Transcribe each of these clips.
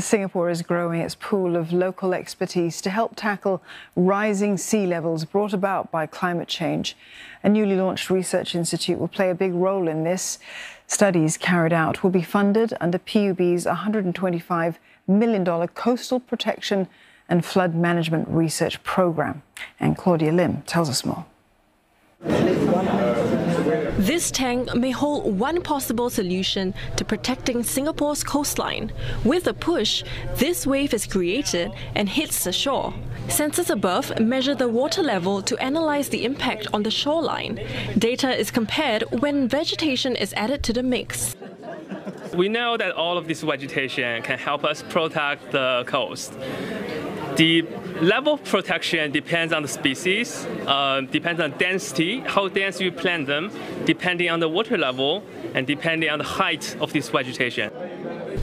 Singapore is growing its pool of local expertise to help tackle rising sea levels brought about by climate change. A newly launched research institute will play a big role in this. Studies carried out will be funded under PUB's $125 million Coastal Protection and Flood Management Research Program. And Claudia Lim tells us more. This tank may hold one possible solution to protecting Singapore's coastline. With a push, this wave is created and hits the shore. Sensors above measure the water level to analyze the impact on the shoreline. Data is compared when vegetation is added to the mix. We know that all of this vegetation can help us protect the coast. The level of protection depends on the species, uh, depends on density, how dense you plant them, depending on the water level, and depending on the height of this vegetation.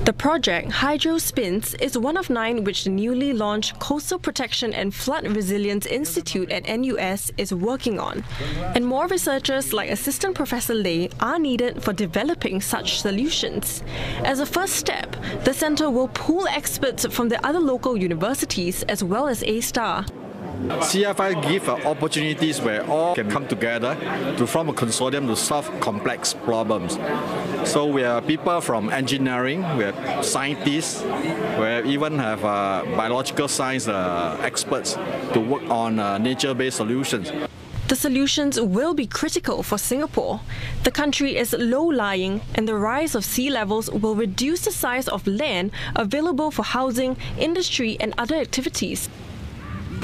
The project HydroSPINS is one of nine which the newly launched Coastal Protection and Flood Resilience Institute at NUS is working on. And more researchers like Assistant Professor Lay are needed for developing such solutions. As a first step, the centre will pool experts from the other local universities as well as A-STAR. CFI gives opportunities where all can come together to form a consortium to solve complex problems. So we are people from engineering, we have scientists, we even have uh, biological science uh, experts to work on uh, nature-based solutions. The solutions will be critical for Singapore. The country is low-lying and the rise of sea levels will reduce the size of land available for housing, industry and other activities.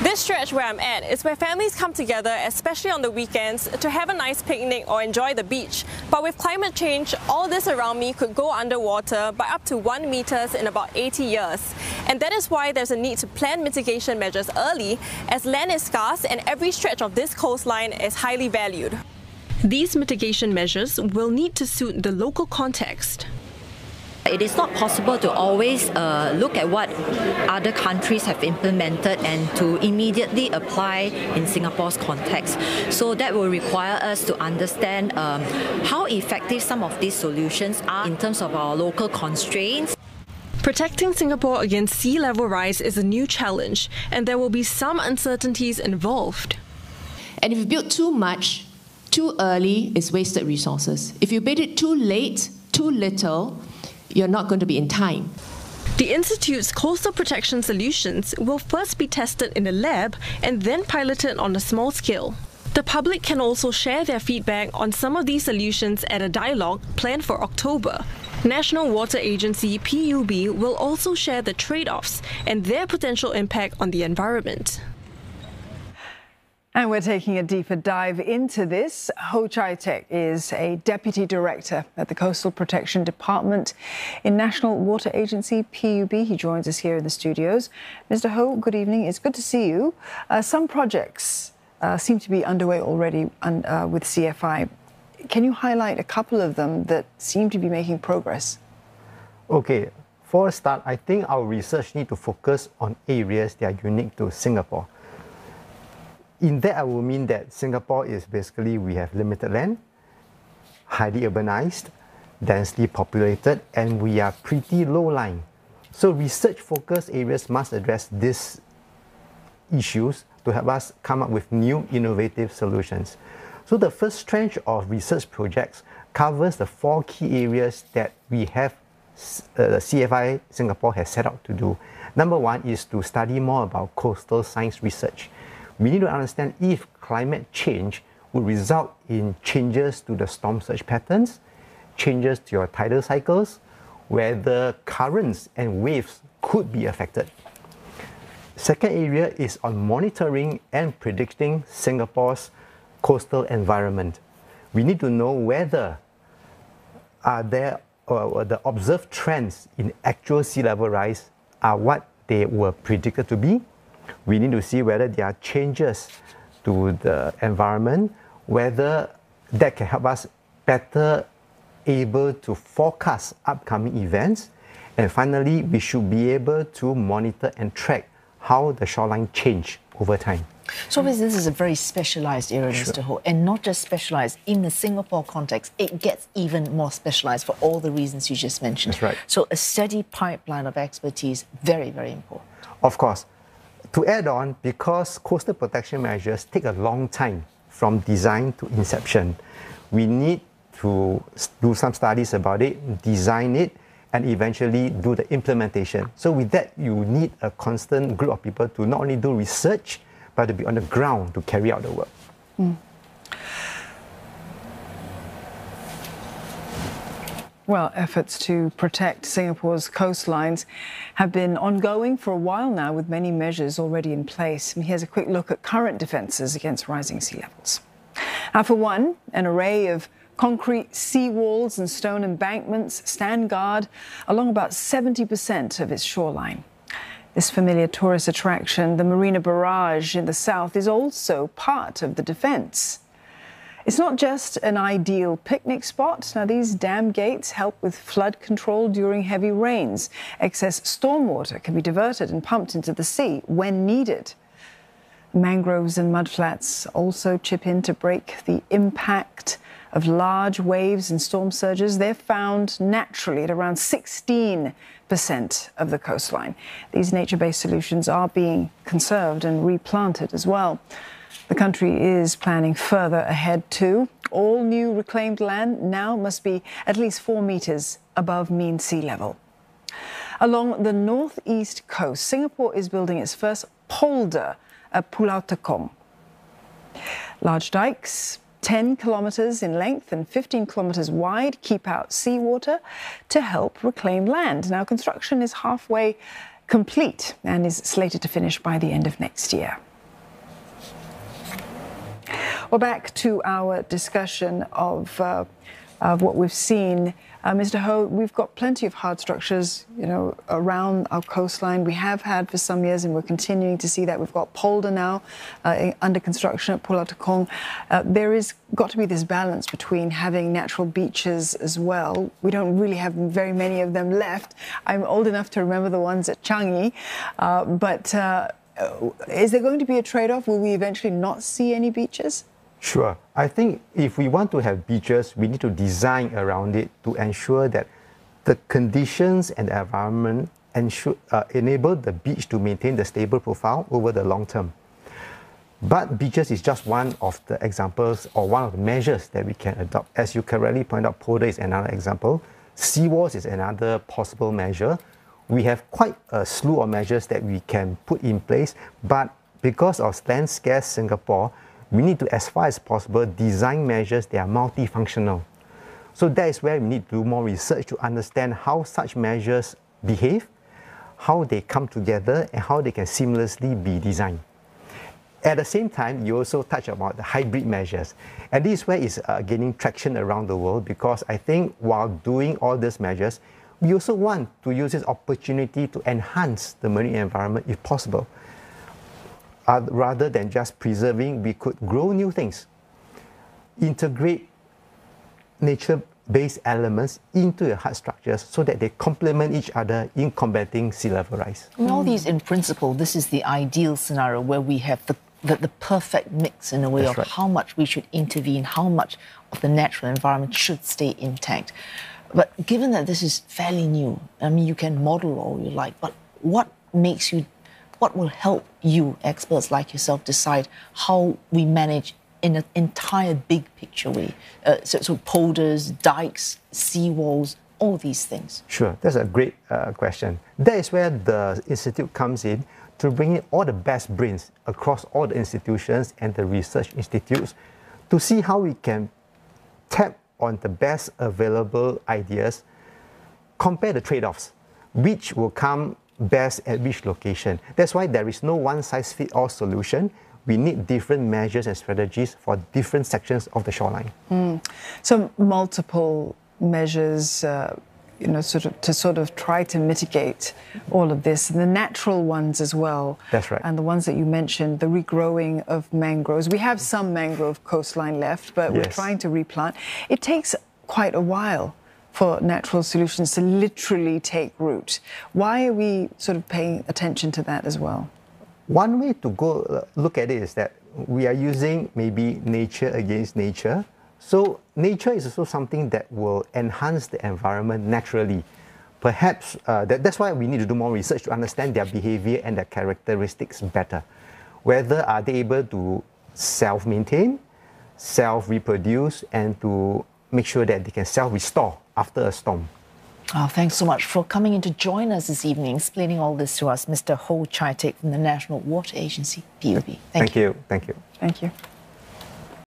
This stretch where I'm at is where families come together, especially on the weekends, to have a nice picnic or enjoy the beach. But with climate change, all this around me could go underwater by up to 1 meters in about 80 years. And that is why there's a need to plan mitigation measures early, as land is scarce and every stretch of this coastline is highly valued. These mitigation measures will need to suit the local context. It is not possible to always uh, look at what other countries have implemented and to immediately apply in Singapore's context. So that will require us to understand um, how effective some of these solutions are in terms of our local constraints. Protecting Singapore against sea level rise is a new challenge, and there will be some uncertainties involved. And if you build too much, too early, it's wasted resources. If you build it too late, too little, you're not going to be in time. The Institute's coastal protection solutions will first be tested in a lab and then piloted on a small scale. The public can also share their feedback on some of these solutions at a dialogue planned for October. National Water Agency PUB will also share the trade offs and their potential impact on the environment. And we're taking a deeper dive into this. Ho Chai Teck is a deputy director at the Coastal Protection Department in National Water Agency PUB. He joins us here in the studios. Mr. Ho, good evening. It's good to see you. Uh, some projects uh, seem to be underway already uh, with CFI. Can you highlight a couple of them that seem to be making progress? Okay, for a start, I think our research need to focus on areas that are unique to Singapore in that I will mean that Singapore is basically we have limited land, highly urbanized, densely populated, and we are pretty low lying. So research focused areas must address these issues to help us come up with new innovative solutions. So the first tranche of research projects covers the four key areas that we have uh, CFI Singapore has set out to do. Number one is to study more about coastal science research we need to understand if climate change would result in changes to the storm surge patterns, changes to your tidal cycles, where the currents and waves could be affected. Second area is on monitoring and predicting Singapore's coastal environment. We need to know whether are there or the observed trends in actual sea level rise are what they were predicted to be we need to see whether there are changes to the environment, whether that can help us better able to forecast upcoming events. And finally, we should be able to monitor and track how the shoreline change over time. So obviously this is a very specialized area, sure. Mr. Ho, and not just specialized in the Singapore context. It gets even more specialized for all the reasons you just mentioned. That's right. So a steady pipeline of expertise, very, very important. Of course. To add on, because coastal protection measures take a long time from design to inception, we need to do some studies about it, design it, and eventually do the implementation. So with that, you need a constant group of people to not only do research, but to be on the ground to carry out the work. Mm. Well, efforts to protect Singapore's coastlines have been ongoing for a while now, with many measures already in place. Here's a quick look at current defences against rising sea levels. Now, for one, an array of concrete seawalls and stone embankments stand guard along about 70% of its shoreline. This familiar tourist attraction, the Marina Barrage in the south, is also part of the defence. It's not just an ideal picnic spot. Now, these dam gates help with flood control during heavy rains. Excess stormwater can be diverted and pumped into the sea when needed. Mangroves and mudflats also chip in to break the impact of large waves and storm surges. They're found naturally at around 16 percent of the coastline. These nature based solutions are being conserved and replanted as well. The country is planning further ahead too. All new reclaimed land now must be at least four metres above mean sea level. Along the northeast coast, Singapore is building its first polder at Pulau Tekong. Large dikes, 10 kilometres in length and 15 kilometres wide, keep out seawater to help reclaim land. Now, construction is halfway complete and is slated to finish by the end of next year. Well, back to our discussion of, uh, of what we've seen uh, Mr. Ho, we've got plenty of hard structures, you know, around our coastline. We have had for some years, and we're continuing to see that. We've got Polder now uh, under construction at Pulau Tekong. Uh, there is got to be this balance between having natural beaches as well. We don't really have very many of them left. I'm old enough to remember the ones at Changi, uh, but uh, is there going to be a trade-off? Will we eventually not see any beaches? Sure. I think if we want to have beaches, we need to design around it to ensure that the conditions and the environment ensure, uh, enable the beach to maintain the stable profile over the long term. But beaches is just one of the examples or one of the measures that we can adopt. As you correctly point out, polder is another example. Seawalls is another possible measure. We have quite a slew of measures that we can put in place, but because of land scarce Singapore, we need to, as far as possible, design measures that are multifunctional. So that is where we need to do more research to understand how such measures behave, how they come together, and how they can seamlessly be designed. At the same time, you also touch about the hybrid measures. And this is where it's uh, gaining traction around the world because I think while doing all these measures, we also want to use this opportunity to enhance the marine environment if possible rather than just preserving, we could grow new things, integrate nature-based elements into the hard structures so that they complement each other in combating sea level rise. In all these, in principle, this is the ideal scenario where we have the the, the, perfect mix in a way That's of right. how much we should intervene, how much of the natural environment should stay intact. But given that this is fairly new, I mean, you can model all you like, but what makes you what will help you, experts like yourself, decide how we manage in an entire big picture way? Uh, so, so polders, dikes, seawalls, all these things. Sure, that's a great uh, question. That is where the institute comes in to bring in all the best brains across all the institutions and the research institutes to see how we can tap on the best available ideas, compare the trade-offs, which will come best at which location. That's why there is no one size fits all solution. We need different measures and strategies for different sections of the shoreline. Mm. So multiple measures, uh, you know, sort of to sort of try to mitigate all of this, and the natural ones as well. That's right. And the ones that you mentioned, the regrowing of mangroves. We have some mangrove coastline left, but yes. we're trying to replant. It takes quite a while for natural solutions to literally take root. Why are we sort of paying attention to that as well? One way to go uh, look at it is that we are using maybe nature against nature. So nature is also something that will enhance the environment naturally. Perhaps uh, that, that's why we need to do more research to understand their behavior and their characteristics better. Whether are they able to self-maintain, self-reproduce, and to make sure that they can self-restore after a storm. Oh, thanks so much for coming in to join us this evening, explaining all this to us, Mr. Ho Chai Teck from the National Water Agency, PUB. Thank, Thank you. you. Thank you. Thank you.